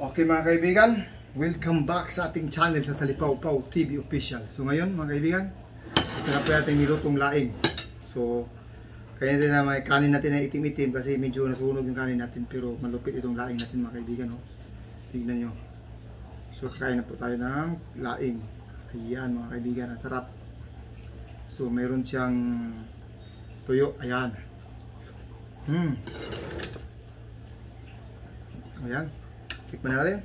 Okay mga kaibigan, welcome back sa ating channel sa Salipaw Paw TV Official. So ngayon mga kaibigan, ito na po natin nilutong laing. So, kaya din na may kanin natin na itim-itim kasi medyo nasunog yung kanin natin pero malupit itong laing natin mga kaibigan. Oh. Tignan nyo. So kakain na po tayo ng laing. Ayan mga kaibigan, ang sarap. So meron siyang tuyo, ayan. Hmm. Ayan. Tikman natin.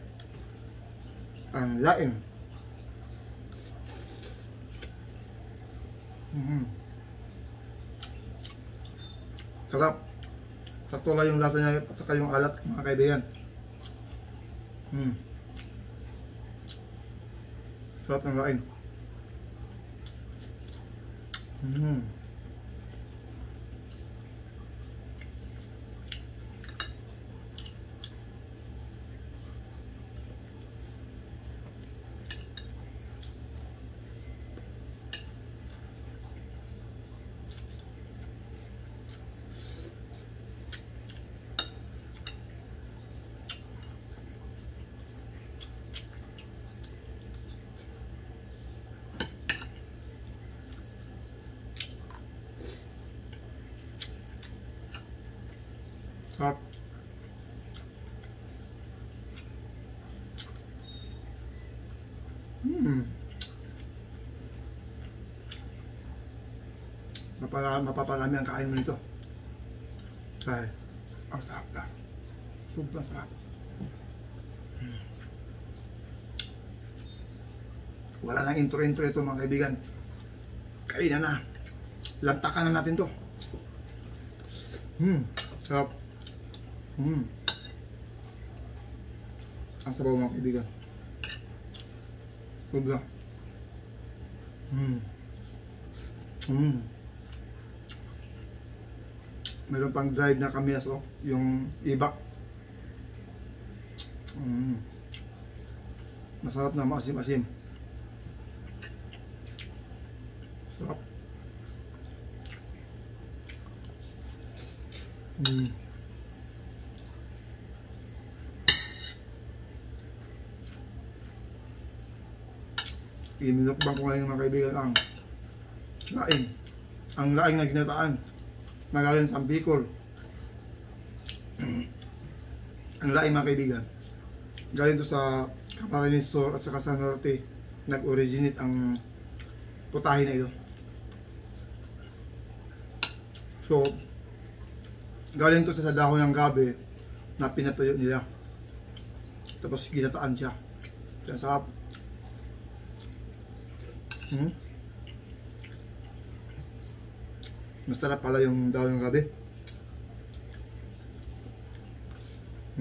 Ang laing. Mm. Sarap. Sakto lang yung lasa niya at saka yung alat mga kaibigan. Mm. Sarap ng laing. Mm. Sarap. Hmm. Mapala, mapaparami ang kain mo nito. Dahil, ang sarap na. Sobrang sarap. Hmm. Wala nang intro-intro ito mga kaibigan. Kainan na. Lantakan na natin to. Hmm. Sarap. Hmm. Ang sabaw mga kaibigan. Sobra. Hmm. Hmm. Meron pang dried na kamias oh, yung ibak. Hmm. Masarap na maasim-asim. Sarap. Hmm. Iminukbang ko ngayon mga kaibigan ang laing. Ang laing na ginataan na galing sa Bicol. ang laing mga kaibigan. Galing to sa Camarines Store at saka sa Norte. Nag-originate ang putahe na ito. So, galing to sa dahon ng gabi na pinatuyo nila. Tapos ginataan siya. Kaya sarap. Hmm? Masarap pala yung dahon ng gabi.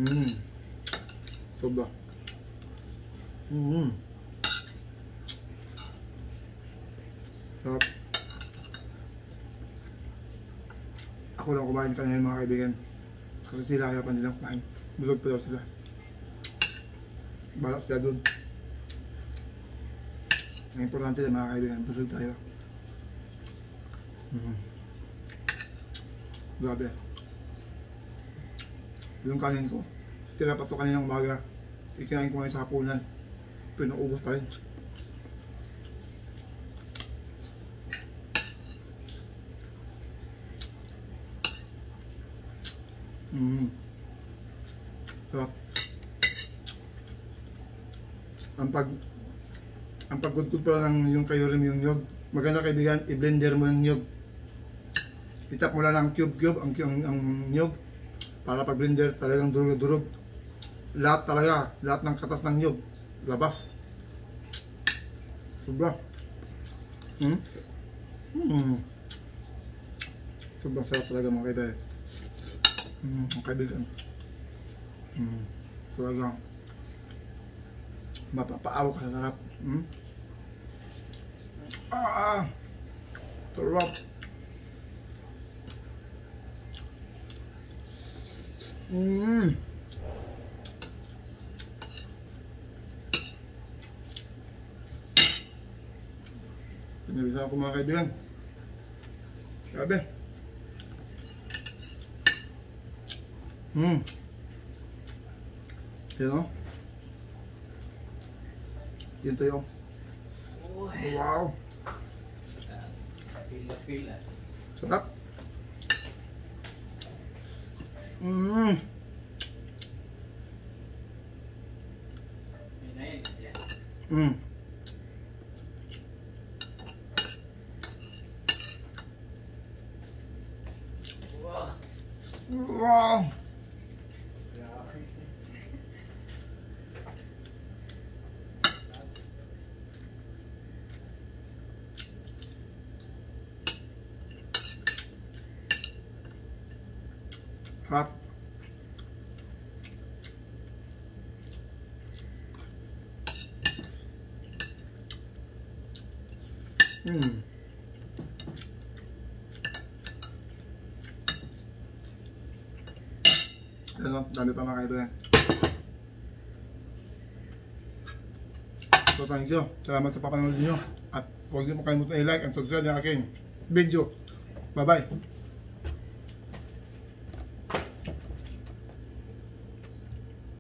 Hmm. Sobra. Hmm. Sarap. Ako lang kumain kanina mga kaibigan. Kasi sila ayaw pa nilang kumain. Busog pa daw sila. Balak sila dun. Ang importante na mga kaibigan, busog tayo. Mm. Grabe. Yung kanin ko, tira pa to kaninang umaga. Ikinain ko ngayon sa hapunan. Pero naubos pa rin. Mm. Sarap. Ang pag ang paggudgud pala ng yung kayorim yung nyog. Maganda kaibigan, i-blender mo yung nyog. Itap mo lang ng cube-cube ang, ang, ang nyog para pag blender talagang durog-durog. Lahat talaga, lahat ng katas ng nyog, labas. Sobra. Hmm? Hmm. Sobrang sarap talaga mga kaibigan. Hmm, kaibigan. Hmm. Talagang mapapaaw ka sa sarap. Hmm? Ah! Sarap. Hmm. Pinabisa ako mga kaibigan. Grabe. Hmm. Yan o. Yun to yung. Wow. Pila-pila. Sarap. Mmm. Yun na yun. Yan. Mmm. Wow. Wow. Grabe. Sarap. Mmm. Ano, dami pa mga kaibigan. So thank you. Salamat sa papanood niyo. At huwag niyo mo kalimutan i-like and subscribe yung aking video. Bye-bye.